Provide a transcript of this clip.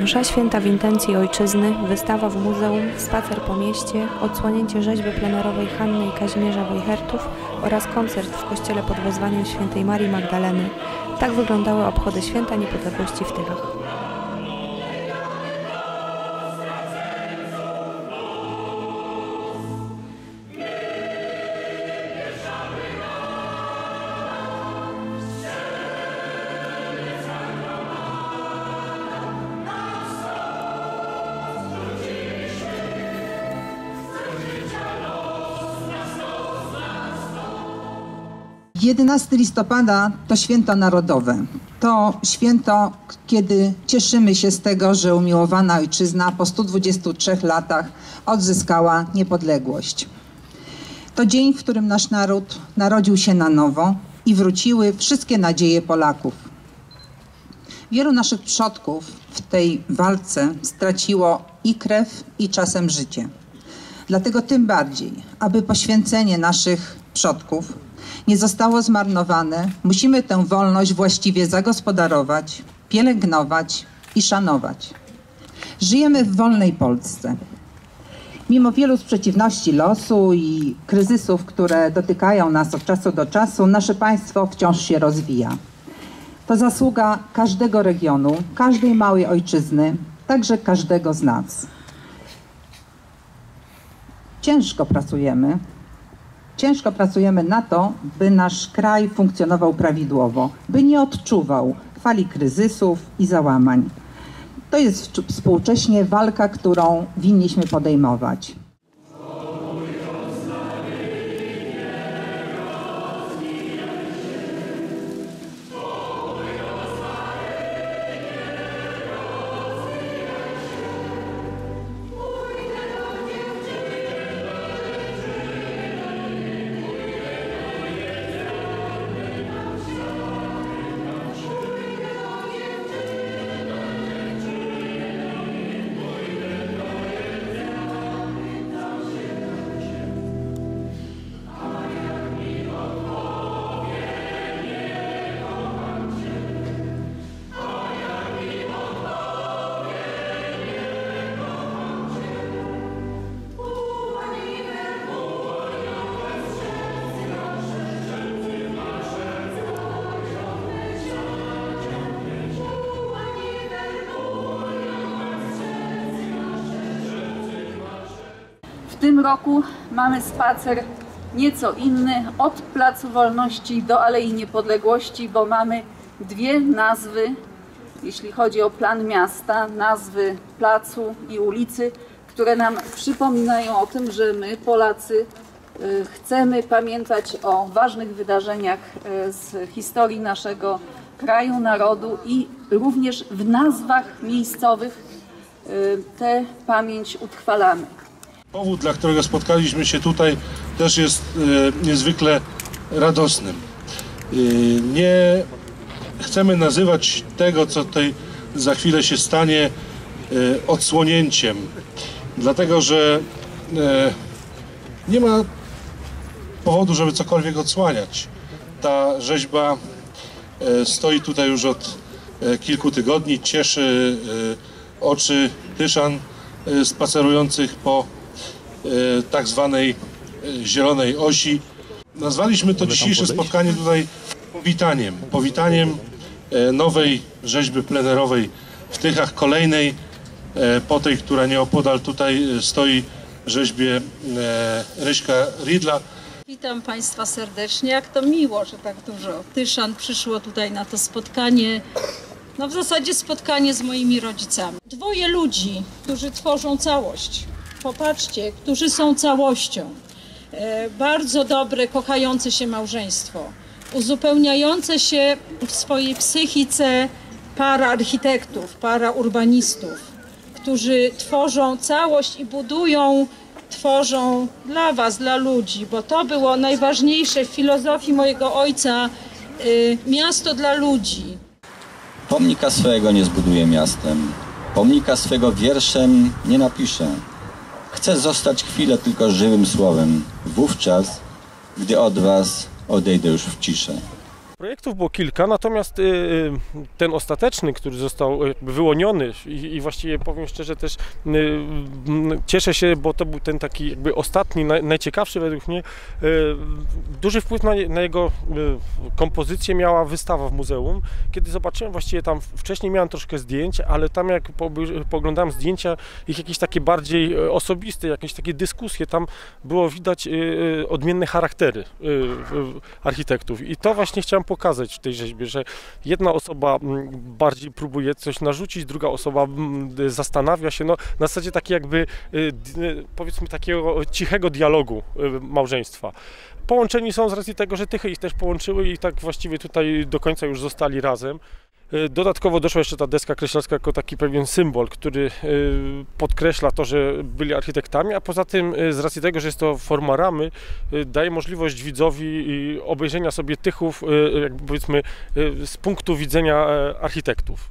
Msza święta w intencji ojczyzny, wystawa w muzeum, spacer po mieście, odsłonięcie rzeźby plenerowej Hanny i Kazimierza Wojhertów oraz koncert w kościele pod wezwaniem świętej Marii Magdaleny. Tak wyglądały obchody święta niepodległości w Tychach. Jedenasty listopada to święto narodowe. To święto, kiedy cieszymy się z tego, że umiłowana ojczyzna po 123 latach odzyskała niepodległość. To dzień, w którym nasz naród narodził się na nowo i wróciły wszystkie nadzieje Polaków. Wielu naszych przodków w tej walce straciło i krew, i czasem życie. Dlatego tym bardziej, aby poświęcenie naszych przodków nie zostało zmarnowane, musimy tę wolność właściwie zagospodarować, pielęgnować i szanować. Żyjemy w wolnej Polsce. Mimo wielu sprzeciwności losu i kryzysów, które dotykają nas od czasu do czasu, nasze państwo wciąż się rozwija. To zasługa każdego regionu, każdej małej ojczyzny, także każdego z nas. Ciężko pracujemy, ciężko pracujemy na to, by nasz kraj funkcjonował prawidłowo, by nie odczuwał fali kryzysów i załamań. To jest współcześnie walka, którą winniśmy podejmować. Tym roku mamy spacer nieco inny od Placu Wolności do Alei Niepodległości, bo mamy dwie nazwy, jeśli chodzi o plan miasta, nazwy placu i ulicy, które nam przypominają o tym, że my, Polacy, y, chcemy pamiętać o ważnych wydarzeniach y, z historii naszego kraju, narodu i również w nazwach miejscowych y, tę pamięć utrwalamy. Powód, dla którego spotkaliśmy się tutaj, też jest e, niezwykle radosnym. E, nie chcemy nazywać tego, co tutaj za chwilę się stanie, e, odsłonięciem, dlatego że e, nie ma powodu, żeby cokolwiek odsłaniać. Ta rzeźba e, stoi tutaj już od e, kilku tygodni, cieszy oczy Tyszan spacerujących po tak zwanej e, zielonej osi. Nazwaliśmy to dzisiejsze spotkanie tutaj powitaniem. Powitaniem e, nowej rzeźby plenerowej w Tychach, kolejnej e, po tej, która nieopodal tutaj e, stoi rzeźbie e, Ryśka Ridla. Witam Państwa serdecznie. Jak to miło, że tak dużo Tyszan przyszło tutaj na to spotkanie. No w zasadzie spotkanie z moimi rodzicami. Dwoje ludzi, którzy tworzą całość. Popatrzcie, którzy są całością. E, bardzo dobre, kochające się małżeństwo. Uzupełniające się w swojej psychice para architektów, para urbanistów, którzy tworzą całość i budują tworzą dla Was, dla ludzi, bo to było najważniejsze w filozofii mojego ojca y, miasto dla ludzi. Pomnika swego nie zbuduję miastem, pomnika swego wierszem nie napiszę. Chcę zostać chwilę tylko żywym słowem, wówczas, gdy od Was odejdę już w ciszę. Projektów było kilka, natomiast y, y, ten ostateczny, który został jakby wyłoniony i, właściwie powiem szczerze też y, cieszę się, bo to był ten taki jakby ostatni, naj, najciekawszy według mnie. Y, Duży wpływ na, jego y, kompozycję miała wystawa w muzeum. Kiedy zobaczyłem właściwie tam wcześniej miałem troszkę zdjęć, ale tam jak poglądałem zdjęcia ich jakieś takie bardziej y, osobiste, jakieś takie dyskusje, tam było widać y, y, odmienne charaktery y, y, architektów i to właśnie chciałem pokazać w tej rzeźbie, że jedna osoba mm, bardziej próbuje coś narzucić, druga osoba mm, zastanawia się, no na zasadzie takiej jakby y, y, powiedzmy takiego cichego dialogu y, małżeństwa. Połączeni są z racji tego, że tychy ich też połączyły i tak właściwie tutaj do końca już zostali razem. Y, Dodatkowo doszła jeszcze ta deska kreślarska jako taki pewien symbol, który y, podkreśla to, że byli architektami, a poza tym y, z racji tego, że jest to forma ramy, daje możliwość widzowi obejrzenia sobie tychów, jakby powiedzmy, z punktu widzenia e, architektów.